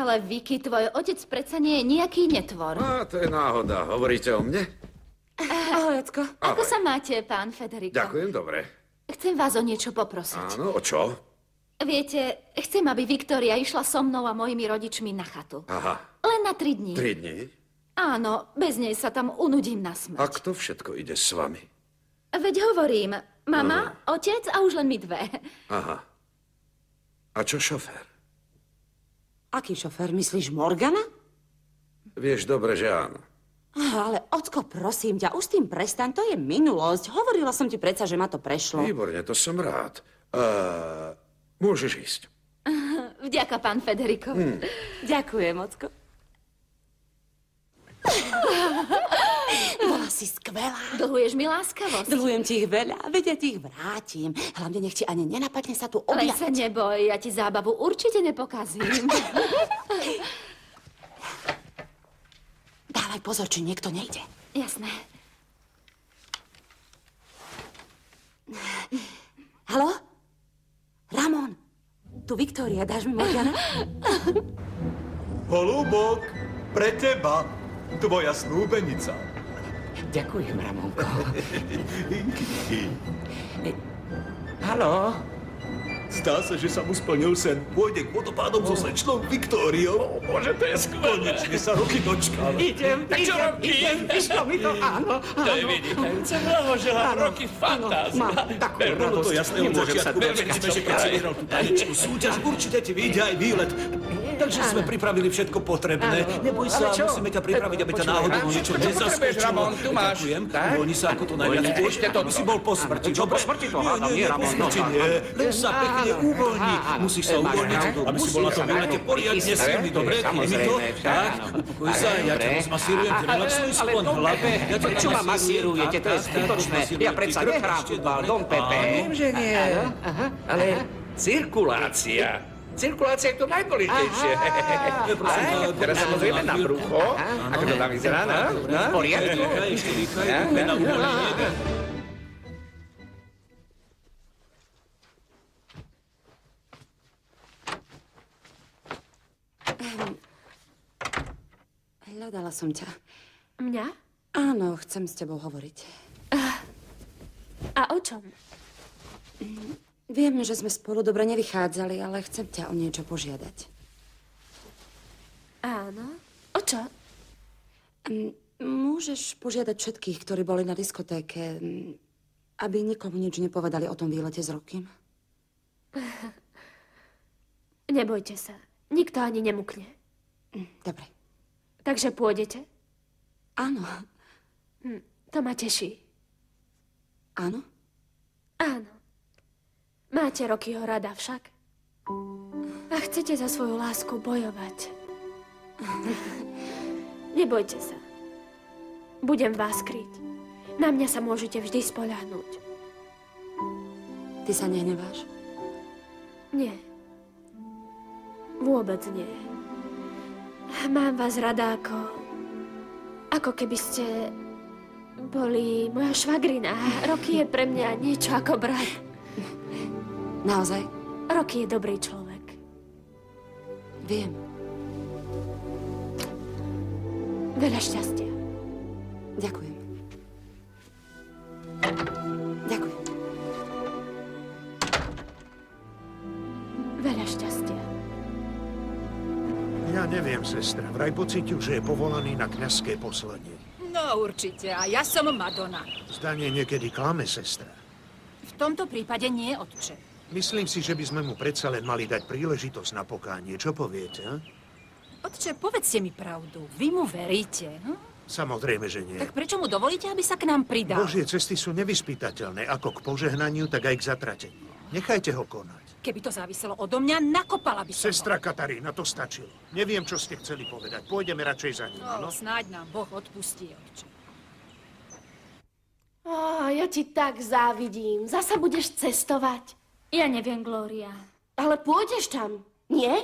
Ale Vicky, tvoj otec predsa nie je nejaký netvor. Á, to je náhoda. Hovoríte o mne? Ahoj, Ocko. Ako sa máte, pán Federico? Ďakujem, dobre. Chcem vás o niečo poprosiť. Áno, o čo? Viete, chcem, aby Viktória išla so mnou a mojimi rodičmi na chatu. Aha, Len na tri dní. tri dní. Áno, bez nej sa tam unudím na smrť. A kto všetko ide s vami? Veď hovorím, mama, otec a už len my dve. Aha. A čo šofér? Aký šofér, myslíš Morgana? Vieš dobre, že áno. Ah, Ale Ocko, prosím ťa, už s tým prestaň, to je minulosť. Hovorila som ti predsa, že ma to prešlo. Výborne, to som rád. Uh, môžeš ísť. Vďaka, pán Federico. Ďakujem, Ocko. Si skvelá. Dlhuješ mi láskavosť. Dlhujem ti ich veľa, veď ja ti ich vrátim. Hlavne nech ti ani nenapadne sa tu objať. sa neboj, ja ti zábavu určite nepokazím. Dávaj pozor, či niekto nejde. Jasné. Halo? Ramon, tu Viktória, dáš mi Morgana? Holúbok, pre teba, tvoja snúbenica. Ďakujem, Ramonko. Haló? Zdá sa, že sa mu splnil sen. Pôjde k vodopádom so slečnou Viktóriou. Bože, to je skvelé. Konečne sa roky dočkal. Idem, Tak čo, idem, idem, vyšlo mi to, áno, To je áno. vynikajúce, blahoželám, Áno, roky áno, fantázia. Mám takú Bolo to radosť, jasné od začiatku. Dočkať. sme, že keď si vyhral tú tanečnú súťaž, určite ti vyjde aj výlet. Takže sme pripravili všetko potrebné. Áno. Neboj sa, musíme ťa pripraviť, aby ťa náhodou niečo nezaskočilo. Ramon? Tu máš. Ďakujem. Uvoľni sa ako to najviac môžeš, aby si bol po smrti. Áno, čo, po smrti to hádam, nie, po smrti nie. Len sa Áno, pekne áno, uvoľni. áno. Musíš sa uvoľniť, aby si bola na tom sa výlete áno. poriadne silný. Dobre, je mi to? Tak, áno. upokoj sa, ja ťa Dobre. rozmasírujem, relaxuj Ja ťa prečo ma masírujete? To je skutočné. Ja predsa nehrám futbal, dobre. Dom Pepe. Áno. Viem, že nie. Ale cirkulácia. Cirkulácia je to najdôležitejšie. Á, Teraz sa pozrieme na brucho. Ako to tam vyzerá, no? No, v poriadku. Na uvoľnenie. Hľadala som ťa. Mňa? Áno, chcem s tebou hovoriť. A o čom? Viem, že sme spolu dobre nevychádzali, ale chcem ťa o niečo požiadať. Áno. O čo? Mm, Môžeš požiadať všetkých, ktorí boli na diskotéke, mm, aby nikomu nič nepovedali o tom výlete s Rokým? Nebojte sa. Nikto ani nemukne. Dobre. Takže pôjdete? Áno. Hm, to ma teší. Áno. Máte Rokyho rada však? A chcete za svoju lásku bojovať. Nebojte sa. Budem vás kryť. Na mňa sa môžete vždy spoľahnúť. Ty sa nehneváš? Nie. Vôbec nie. Mám vás rada ako... Ako keby ste... boli moja švagrina. Roky je pre mňa niečo ako brat. Naozaj? Roky je dobrý človek. Viem. Veľa šťastia. Ďakujem. Ďakujem. Veľa šťastia. Ja neviem, sestra. Vraj pocitil, že je povolaný na kňazské poslanie. No určite, a ja som Madonna. Zdanie niekedy klame, sestra. V tomto prípade nie, otče. Myslím si, že by sme mu predsa len mali dať príležitosť na pokánie. Čo poviete, a? Otče, povedzte mi pravdu. Vy mu veríte, hm? Samozrejme, že nie. Tak prečo mu dovolíte, aby sa k nám pridal? Božie cesty sú nevyspytateľné, ako k požehnaniu, tak aj k zatrateniu. Nechajte ho konať. Keby to záviselo odo mňa, nakopala by som Sestra Katarína, to stačilo. Neviem, čo ste chceli povedať. Pôjdeme radšej za ním, ho. no? No, snáď nám Boh odpustí, otče. Á, ja ti tak závidím. Zasa budeš cestovať. Ja neviem, Gloria. Ale pôjdeš tam, nie?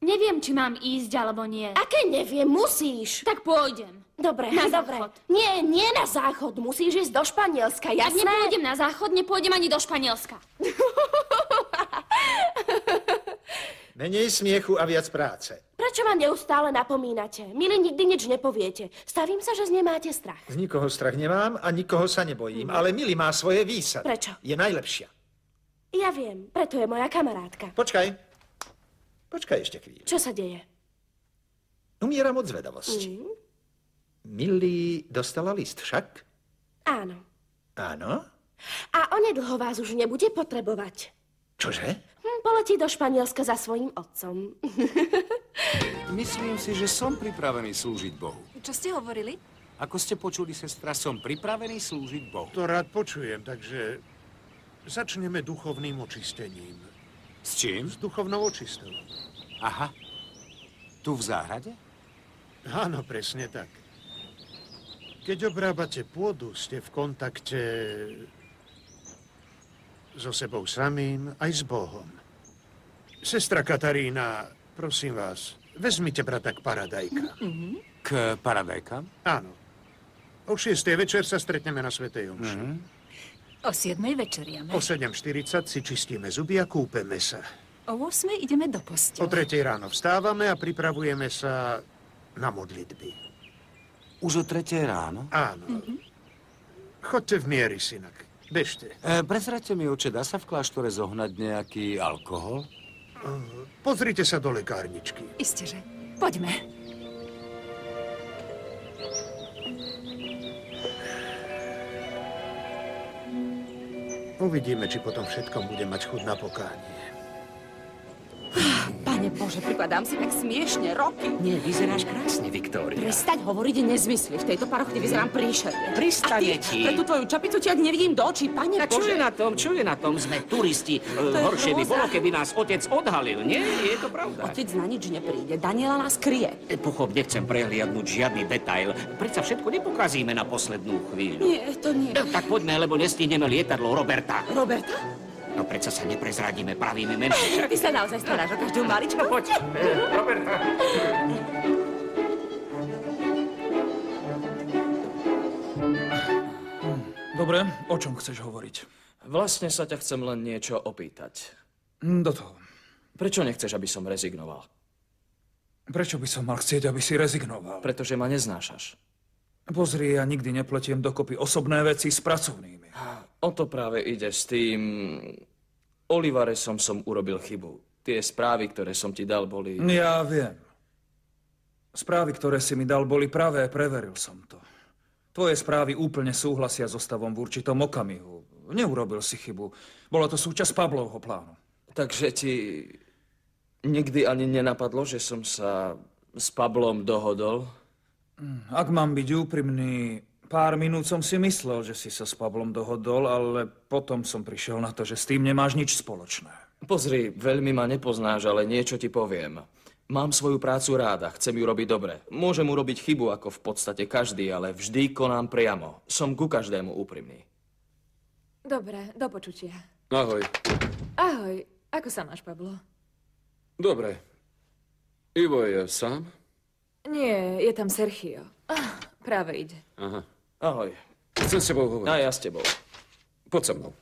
Neviem, či mám ísť alebo nie. Aké neviem, musíš. Tak pôjdem. Dobre, Na dobre. záchod. Nie, nie na záchod. Musíš ísť do Španielska, Ak jasné? nepôjdem na záchod, nepôjdem ani do Španielska. Menej smiechu a viac práce. Prečo ma neustále napomínate? Mili nikdy nič nepoviete. Stavím sa, že z nemáte strach. Z nikoho strach nemám a nikoho sa nebojím, ale Mili má svoje výsady. Prečo? Je najlepšia. Ja viem, preto je moja kamarátka. Počkaj. Počkaj ešte chvíľu. Čo sa deje? Umieram od zvedavosti. Mm, Milly dostala list však? áno. Áno? A onedlho vás už nebude potrebovať. Čože? Hm, poletí do Španielska za svojím otcom. Myslím si, že som pripravený slúžiť Bohu. Čo ste hovorili? Ako ste počuli, sestra, som pripravený slúžiť Bohu. To rád počujem, takže začneme duchovným očistením. S čím? S duchovnou očistou. Aha. Tu v záhrade? Áno, presne tak. Keď obrábate pôdu, ste v kontakte so sebou samým aj s Bohom. Sestra Katarína, prosím vás, vezmite brata k paradajka. K paradajkám? Áno. O 6. večer sa stretneme na Svetej Omši. O 7 večeriame. O 7.40 si čistíme zuby a kúpeme sa. O 8 ideme do O postele. 3. ráno vstávame a pripravujeme sa na modlitby. Už o tretie ráno? Áno. Chodte v miery, synak. Bežte. E, prezraďte mi, oče, dá sa v kláštore zohnať nejaký alkohol? Pozrite sa do lekárničky. Isteže. Poďme. Uvidíme, či potom všetkom bude mať chuť na pokánie. Bože, prikladám si tak smiešne roky. Nie, vyzeráš krásne, Viktória. Prestaň hovoriť nezmysly. V tejto parochne vyzerám príšerne. Pristane ti. pre tú tvoju čapicu ti nevidím do očí, pane A čo Bože. je na tom? Čo je na tom? Sme turisti. Je Horšie by bolo, keby nás otec odhalil. Nie, je to pravda. Otec na nič nepríde. Daniela nás kryje. E, Pochop, nechcem prehliadnúť žiadny detail. Predsa všetko nepokazíme na poslednú chvíľu. Nie, to nie. E, Tak poďme, lebo nestihneme lietadlo Roberta. Roberta? No predsa sa neprezradíme pravými menšami. Ty sa naozaj staráš o každú maličku? Poď, e, Roberta. Dobre, o čom chceš hovoriť? Vlastne sa ťa chcem len niečo opýtať. Hm, Do toho. Prečo nechceš, aby som rezignoval? Prečo by som mal chcieť, aby si rezignoval? Pretože ma neznášaš. Pozri, ja nikdy nepletiem dokopy osobné veci s pracovnými. O to práve ide s tým... Olivaresom som urobil chybu. Tie správy, ktoré som ti dal, boli... Ja viem. Správy, ktoré si mi dal, boli pravé, preveril som to. Tvoje správy úplne súhlasia so stavom v určitom okamihu. Neurobil si chybu. Bola to súčasť Pavlovho plánu. Takže ti nikdy ani nenapadlo, že som sa s Pablom dohodol? Ak mám byť úprimný, pár minút som si myslel, že si sa s Pavlom dohodol, ale potom som prišiel na to, že s tým nemáš nič spoločné. Pozri, veľmi ma nepoznáš, ale niečo ti poviem. Mám svoju prácu ráda, chcem ju robiť dobre. Môžem urobiť chybu ako v podstate každý, ale vždy konám priamo. Som ku každému úprimný. Dobre, do počutia. Ahoj. Ahoj, ako sa máš, Pablo? Dobre. Ivo je sám? Nie, je tam Sergio. Ah, práve ide. Aha. Ahoj. Chcem s tebou hovoriť. A ja s tebou. Poď so mnou.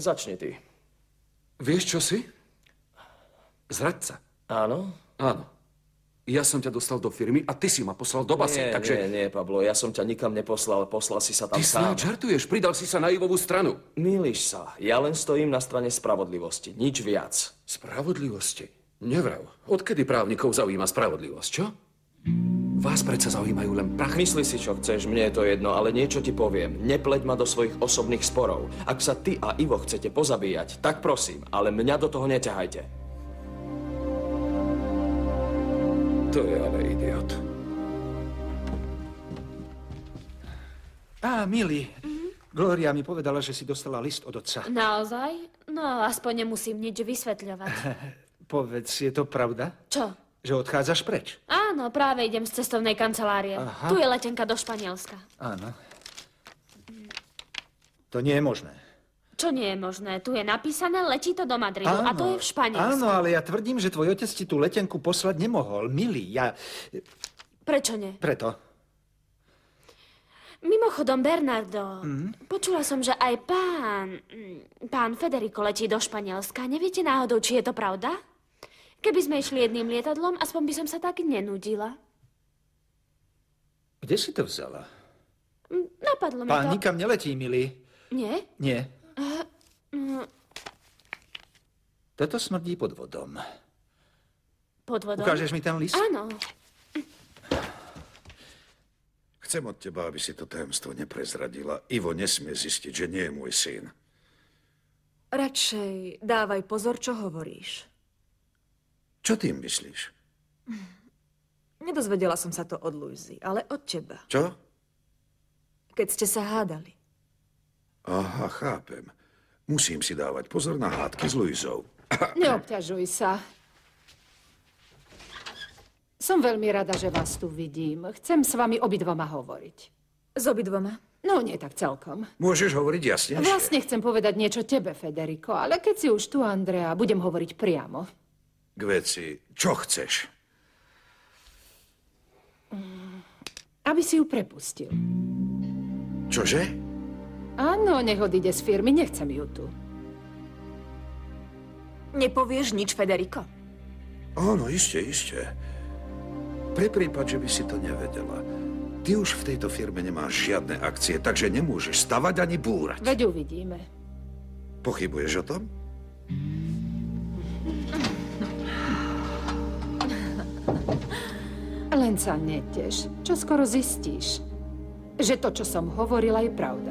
Začni ty. Vieš, čo si? Zradca. Áno? Áno. Ja som ťa dostal do firmy a ty si ma poslal do basy, Nie, takže... nie, nie, Pablo, ja som ťa nikam neposlal, poslal si sa tam Ty sám. snáď žartuješ, pridal si sa na Ivovú stranu. Mýliš sa. Ja len stojím na strane spravodlivosti. Nič viac. Spravodlivosti? Nevrav. Odkedy právnikov zaujíma spravodlivosť, čo? Vás predsa zaujímajú len prachy. Myslí si, čo chceš, mne je to jedno, ale niečo ti poviem. Nepleť ma do svojich osobných sporov. Ak sa ty a Ivo chcete pozabíjať, tak prosím, ale mňa do toho neťahajte. To je ale idiot. Á, milý. Gloria mi povedala, že si dostala list od otca. Naozaj? No, aspoň nemusím nič vysvetľovať. Povedz, je to pravda? Čo? Že odchádzaš preč? Áno, práve idem z cestovnej kancelárie. Aha. Tu je letenka do Španielska. Áno. To nie je možné. Čo nie je možné? Tu je napísané, letí to do Madridu. A to je v Španielsku. Áno, ale ja tvrdím, že tvoj otec ti tú letenku poslať nemohol. Milý, ja... Prečo nie? Preto. Mimochodom, Bernardo, Hm? počula som, že aj pán... mm, pán Federico letí do Španielska. Neviete náhodou, či je to pravda? Keby sme išli jedným lietadlom, aspoň by som sa tak nenudila. Kde si to vzala? Mm, Napadlo mi Pán to... nikam neletí, milý. Nie? Nie. Uh, mm, Toto smrdí pod vodom. pod vodou. Ukážeš mi ten list? Áno. Chcem od teba, aby si to tajomstvo neprezradila. Ivo nesmie zistiť, že nie je môj syn. Radšej dávaj pozor, čo hovoríš. Čo tým myslíš? Nedozvedela som sa to od Luizy, ale od teba. Čo? Keď ste sa hádali. Aha, chápem. Musím si dávať pozor na hádky s Luizou. Neobťažuj sa. Som veľmi rada, že vás tu vidím. Chcem s vami obidvoma hovoriť. S obidvoma? No, nie tak celkom. Môžeš hovoriť jasnejšie? Vlastne chcem povedať niečo tebe, Federico, ale keď si už tu, Andrea, budem hovoriť priamo. K veci, čo chceš? Aby si ju prepustil. Čože? Áno, nech odíde z firmy, nechcem ju tu. Nepovieš nič, Federico? Áno, iste, iste. Pre prípad, že by si to nevedela. Ty už v tejto firme nemáš žiadne akcie, takže nemôžeš stavať ani búrať. Veď uvidíme. Pochybuješ o tom? Len sa neteš. Čo skoro zistíš, že to, čo som hovorila, je pravda.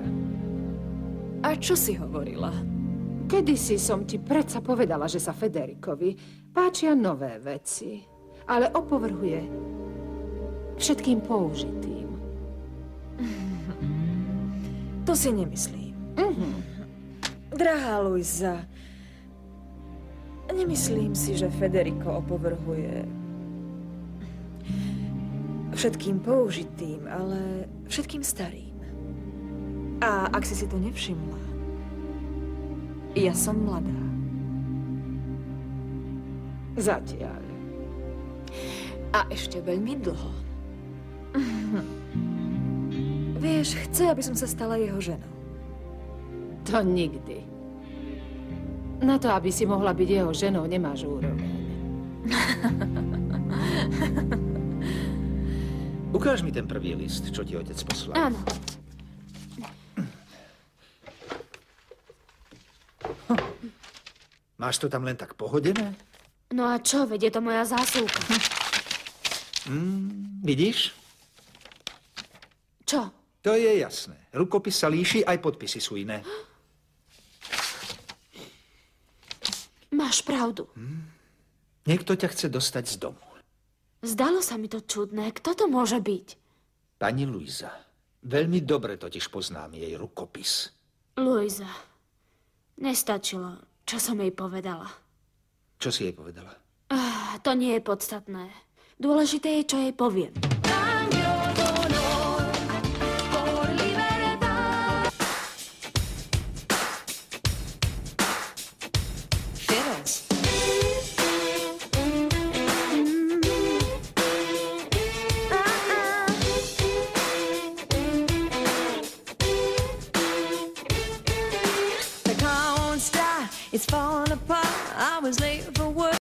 A čo si hovorila? Kedysi som ti predsa povedala, že sa Federikovi páčia nové veci, ale opovrhuje všetkým použitým. To si nemyslím. Mhm. Drahá Luisa, nemyslím si, že Federico opovrhuje všetkým použitým, ale všetkým starým. A ak si si to nevšimla, ja som mladá. Zatiaľ. A ešte veľmi dlho. Vieš, chce, aby som sa stala jeho ženou. To nikdy. Na to, aby si mohla byť jeho ženou, nemáš úroveň. Ukáž mi ten prvý list, čo ti otec poslal. Áno. Máš to tam len tak pohodené? No a čo, veď je to moja zásuvka. Mm, vidíš? Čo? To je jasné. Rukopis sa líši, aj podpisy sú iné. Máš pravdu. Niekto ťa chce dostať z domu. Zdalo sa mi to čudné. Kto to môže byť? Pani Luisa. Veľmi dobre totiž poznám jej rukopis. Luisa. Nestačilo, čo som jej povedala. Čo si jej povedala? Ah, to nie je podstatné. Dôležité je, čo jej poviem.